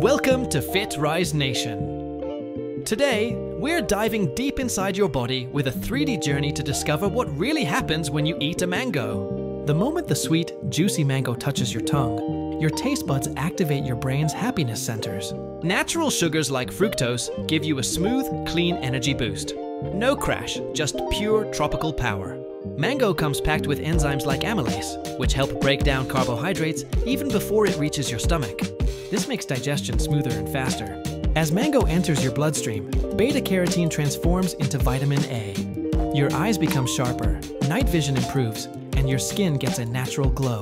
Welcome to FitRise Nation. Today, we're diving deep inside your body with a 3D journey to discover what really happens when you eat a mango. The moment the sweet, juicy mango touches your tongue, your taste buds activate your brain's happiness centers. Natural sugars like fructose give you a smooth, clean energy boost. No crash, just pure tropical power. Mango comes packed with enzymes like amylase, which help break down carbohydrates even before it reaches your stomach. This makes digestion smoother and faster. As mango enters your bloodstream, beta carotene transforms into vitamin A. Your eyes become sharper, night vision improves, and your skin gets a natural glow.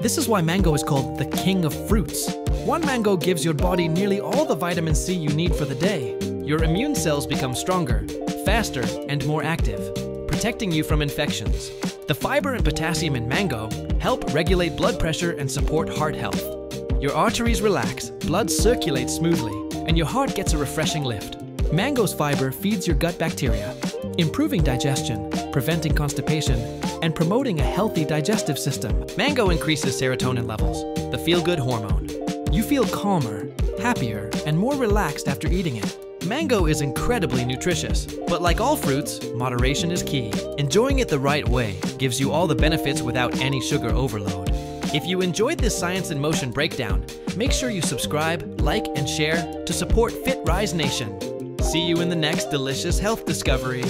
This is why mango is called the king of fruits. One mango gives your body nearly all the vitamin C you need for the day. Your immune cells become stronger, faster, and more active, protecting you from infections. The fiber and potassium in mango help regulate blood pressure and support heart health. Your arteries relax, blood circulates smoothly, and your heart gets a refreshing lift. Mango's fiber feeds your gut bacteria, improving digestion, preventing constipation, and promoting a healthy digestive system. Mango increases serotonin levels, the feel good hormone. You feel calmer, happier, and more relaxed after eating it. Mango is incredibly nutritious, but like all fruits, moderation is key. Enjoying it the right way gives you all the benefits without any sugar overload. If you enjoyed this Science in Motion breakdown, make sure you subscribe, like, and share to support FitRise Nation. See you in the next delicious health discovery.